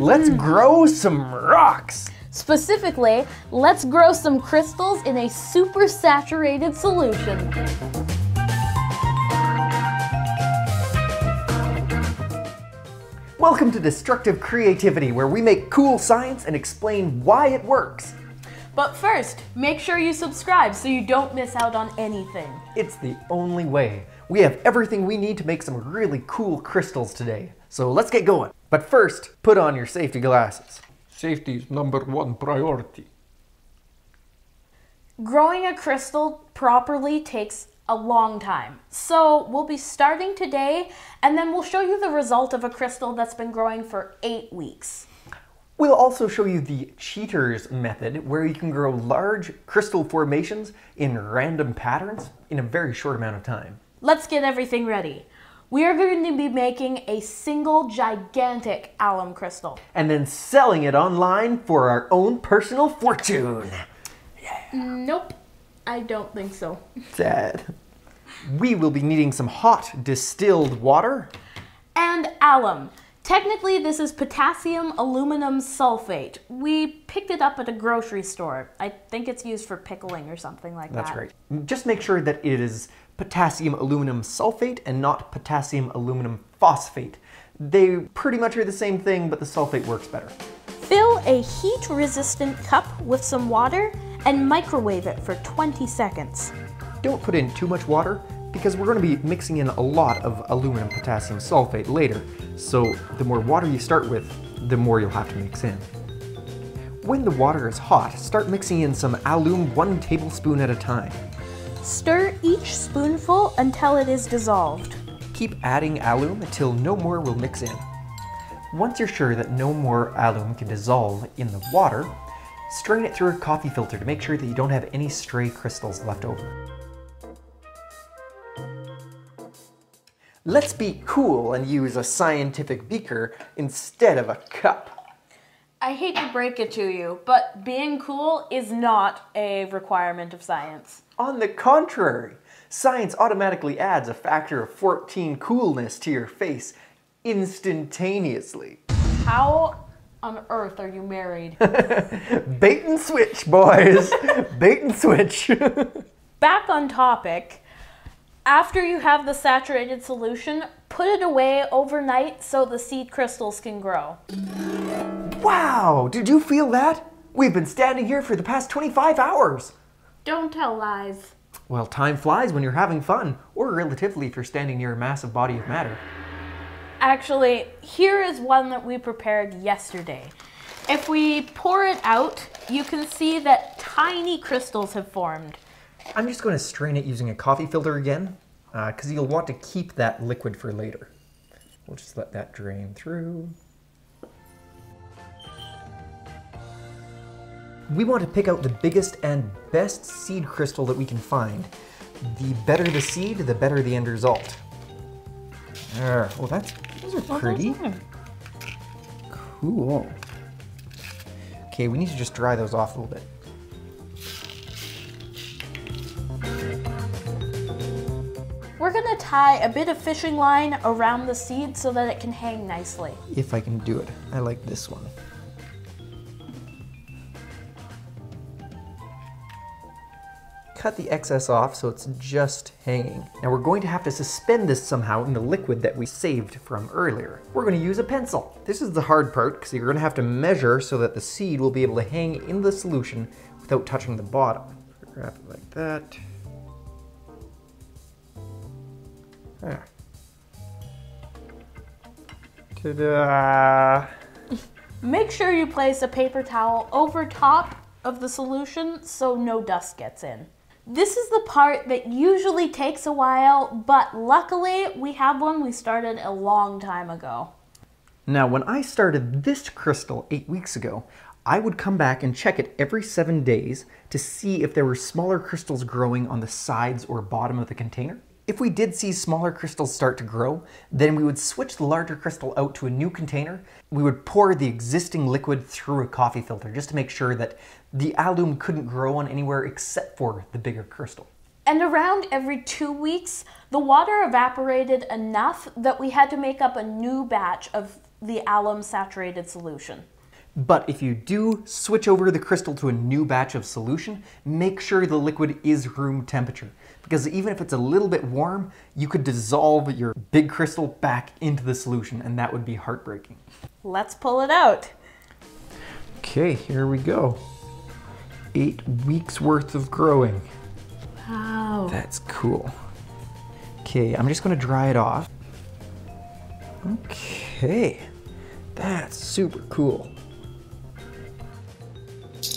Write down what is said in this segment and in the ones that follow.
Let's mm-hmm. grow some rocks. Specifically, let's grow some crystals in a super saturated solution. Welcome to Destructive Creativity, where we make cool science and explain why it works. But first, make sure you subscribe so you don't miss out on anything. It's the only way. We have everything we need to make some really cool crystals today. So let's get going. But first, put on your safety glasses. Safety is number one priority. Growing a crystal properly takes a long time. So we'll be starting today and then we'll show you the result of a crystal that's been growing for eight weeks. We'll also show you the cheaters method where you can grow large crystal formations in random patterns in a very short amount of time. Let's get everything ready. We are going to be making a single gigantic alum crystal. And then selling it online for our own personal fortune. Yeah. Nope, I don't think so. Sad. We will be needing some hot distilled water. And alum. Technically, this is potassium aluminum sulfate. We picked it up at a grocery store. I think it's used for pickling or something like That's that. That's right. Just make sure that it is potassium aluminum sulfate and not potassium aluminum phosphate. They pretty much are the same thing, but the sulfate works better. Fill a heat resistant cup with some water and microwave it for 20 seconds. Don't put in too much water because we're going to be mixing in a lot of aluminum potassium sulfate later. So the more water you start with, the more you'll have to mix in. When the water is hot, start mixing in some alum one tablespoon at a time. Stir each spoonful until it is dissolved. Keep adding alum until no more will mix in. Once you're sure that no more alum can dissolve in the water, strain it through a coffee filter to make sure that you don't have any stray crystals left over. Let's be cool and use a scientific beaker instead of a cup. I hate to break it to you, but being cool is not a requirement of science. On the contrary, science automatically adds a factor of 14 coolness to your face instantaneously. How on earth are you married? Bait and switch, boys. Bait and switch. Back on topic, after you have the saturated solution, put it away overnight so the seed crystals can grow. wow, did you feel that? We've been standing here for the past 25 hours. Don't tell lies. Well, time flies when you're having fun, or relatively if you're standing near a massive body of matter. Actually, here is one that we prepared yesterday. If we pour it out, you can see that tiny crystals have formed. I'm just going to strain it using a coffee filter again, uh, because you'll want to keep that liquid for later. We'll just let that drain through. We want to pick out the biggest and best seed crystal that we can find. The better the seed, the better the end result. There. Well, that's those are pretty. Cool. Okay, we need to just dry those off a little bit. Tie a bit of fishing line around the seed so that it can hang nicely. If I can do it. I like this one. Cut the excess off so it's just hanging. Now we're going to have to suspend this somehow in the liquid that we saved from earlier. We're going to use a pencil. This is the hard part because you're going to have to measure so that the seed will be able to hang in the solution without touching the bottom. Wrap it like that. There. Ta-da! Uh, Make sure you place a paper towel over top of the solution so no dust gets in. This is the part that usually takes a while, but luckily we have one we started a long time ago. Now, when I started this crystal eight weeks ago, I would come back and check it every seven days to see if there were smaller crystals growing on the sides or bottom of the container. If we did see smaller crystals start to grow, then we would switch the larger crystal out to a new container. We would pour the existing liquid through a coffee filter just to make sure that the alum couldn't grow on anywhere except for the bigger crystal. And around every two weeks, the water evaporated enough that we had to make up a new batch of the alum saturated solution. But if you do switch over the crystal to a new batch of solution, make sure the liquid is room temperature. Because even if it's a little bit warm, you could dissolve your big crystal back into the solution and that would be heartbreaking. Let's pull it out. Okay, here we go. Eight weeks worth of growing. Wow. That's cool. Okay, I'm just gonna dry it off. Okay, that's super cool.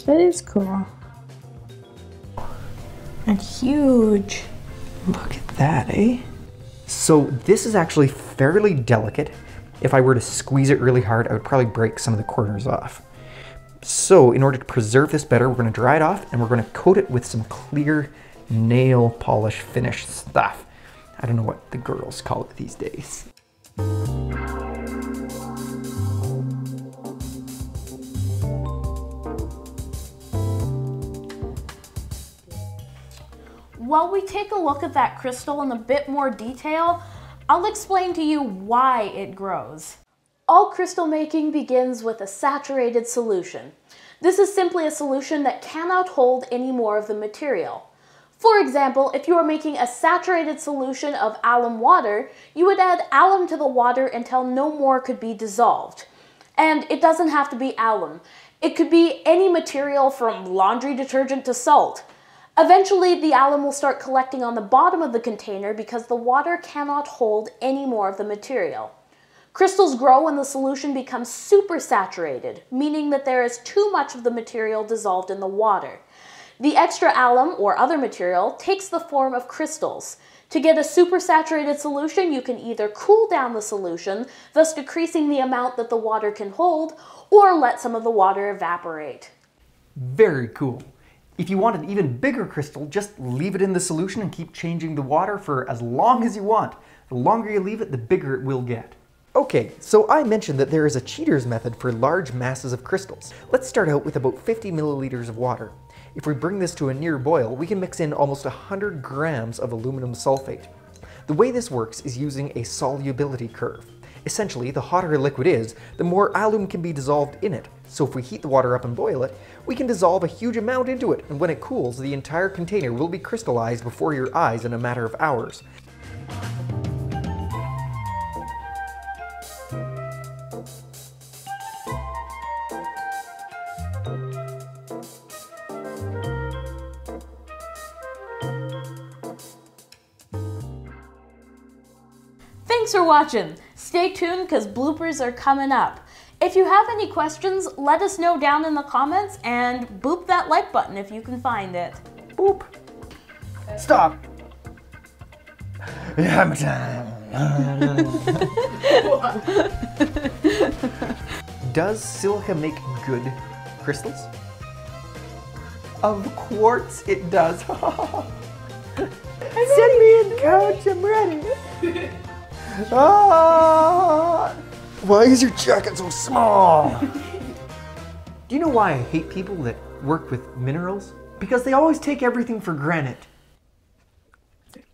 That is cool. And huge. Look at that, eh? So this is actually fairly delicate. If I were to squeeze it really hard, I would probably break some of the corners off. So in order to preserve this better, we're gonna dry it off and we're gonna coat it with some clear nail polish finish stuff. I don't know what the girls call it these days. While we take a look at that crystal in a bit more detail, I'll explain to you why it grows. All crystal making begins with a saturated solution. This is simply a solution that cannot hold any more of the material. For example, if you are making a saturated solution of alum water, you would add alum to the water until no more could be dissolved. And it doesn't have to be alum. It could be any material from laundry detergent to salt. Eventually, the alum will start collecting on the bottom of the container because the water cannot hold any more of the material. Crystals grow when the solution becomes supersaturated, meaning that there is too much of the material dissolved in the water. The extra alum or other material takes the form of crystals. To get a supersaturated solution, you can either cool down the solution, thus decreasing the amount that the water can hold, or let some of the water evaporate. Very cool. If you want an even bigger crystal, just leave it in the solution and keep changing the water for as long as you want. The longer you leave it, the bigger it will get. Okay, so I mentioned that there is a cheater's method for large masses of crystals. Let's start out with about 50 milliliters of water. If we bring this to a near boil, we can mix in almost 100 grams of aluminum sulfate. The way this works is using a solubility curve. Essentially, the hotter a liquid is, the more alum can be dissolved in it. So if we heat the water up and boil it, we can dissolve a huge amount into it, and when it cools, the entire container will be crystallized before your eyes in a matter of hours. Thanks for watching. Stay tuned because bloopers are coming up. If you have any questions, let us know down in the comments and boop that like button if you can find it. Boop. Stop. Does silica make good crystals? Of quartz, it does. Send me in, coach. I'm ready. Ah! Why is your jacket so small? Do you know why I hate people that work with minerals? Because they always take everything for granted.